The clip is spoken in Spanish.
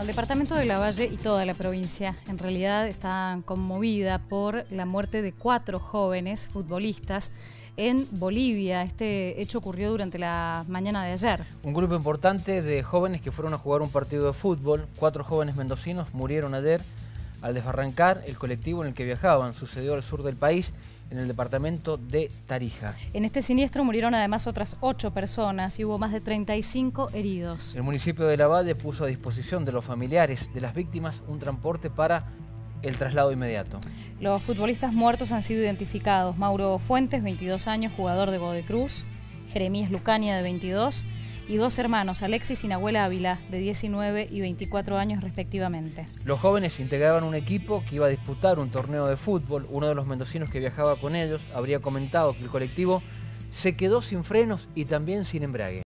El departamento de La Valle y toda la provincia en realidad está conmovida por la muerte de cuatro jóvenes futbolistas en Bolivia. Este hecho ocurrió durante la mañana de ayer. Un grupo importante de jóvenes que fueron a jugar un partido de fútbol, cuatro jóvenes mendocinos murieron ayer al desbarrancar el colectivo en el que viajaban. Sucedió al sur del país, en el departamento de Tarija. En este siniestro murieron además otras ocho personas y hubo más de 35 heridos. El municipio de La Valle puso a disposición de los familiares de las víctimas un transporte para el traslado inmediato. Los futbolistas muertos han sido identificados. Mauro Fuentes, 22 años, jugador de Bodecruz. Jeremías Lucania, de 22 y dos hermanos, Alexis y Nahuela Ávila, de 19 y 24 años respectivamente. Los jóvenes integraban un equipo que iba a disputar un torneo de fútbol. Uno de los mendocinos que viajaba con ellos habría comentado que el colectivo se quedó sin frenos y también sin embrague.